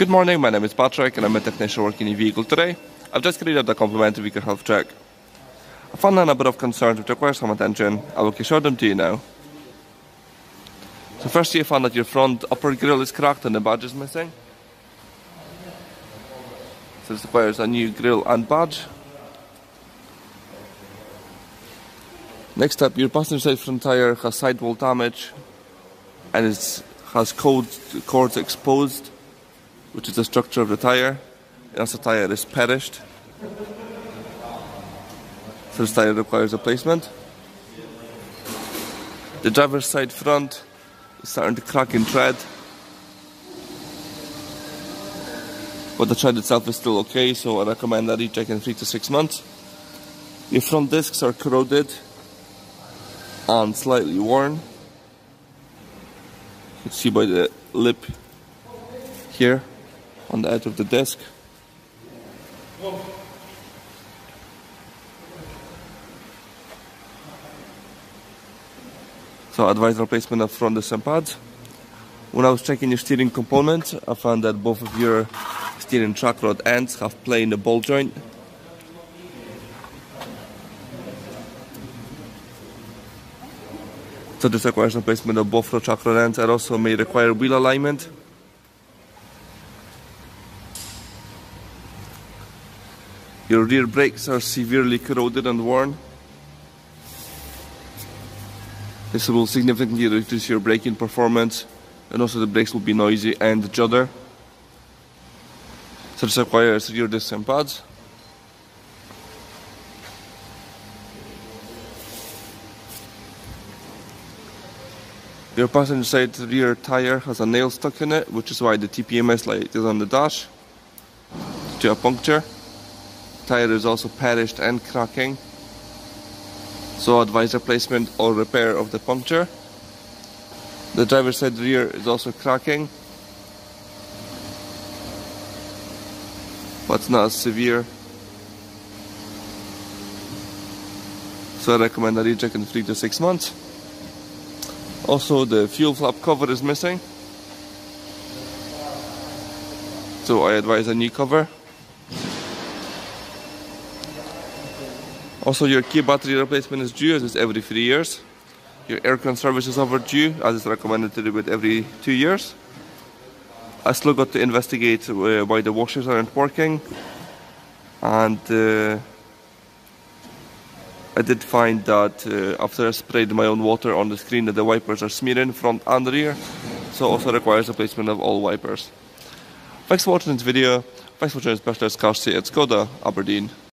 Good morning, my name is Patrick and I'm a technician working in vehicle today. I've just out a complimentary vehicle health check. I found a number of concerns which require some attention. I will show them to you now. So firstly I found that your front upper grille is cracked and the badge is missing. So this requires a new grille and badge. Next up, your passenger side front tire has sidewall damage and it has cords exposed which is the structure of the tire. And as the tire is perished, so this tire requires replacement. The driver's side front is starting to crack in tread. But the tread itself is still okay, so I recommend that you check in 3 to 6 months. Your front discs are corroded and slightly worn. You can see by the lip here on the edge of the desk. So advise replacement of front disc pads. When I was checking your steering components, I found that both of your steering track rod ends have play in the ball joint. So this requires replacement of both the track rod ends and also may require wheel alignment. Your rear brakes are severely corroded and worn. This will significantly reduce your braking performance and also the brakes will be noisy and judder. So this requires rear disc and pads. Your passenger side rear tire has a nail stuck in it, which is why the TPMS light is on the dash to a puncture tire is also perished and cracking. So advise replacement or repair of the puncture. The driver's side rear is also cracking. But not as severe. So I recommend a recheck in 3 to 6 months. Also the fuel flap cover is missing. So I advise a new cover. Also, your key battery replacement is due as it's every three years. Your aircon service is overdue as it's recommended to do it every two years. I still got to investigate uh, why the washers aren't working and uh, I did find that uh, after I sprayed my own water on the screen that the wipers are smearing front and rear so also requires replacement of all wipers. Thanks for watching this video. Thanks for joining Specialist Car at Skoda, Aberdeen.